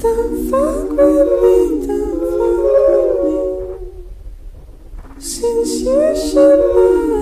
The fuck with me, fuck with me. Since you should know.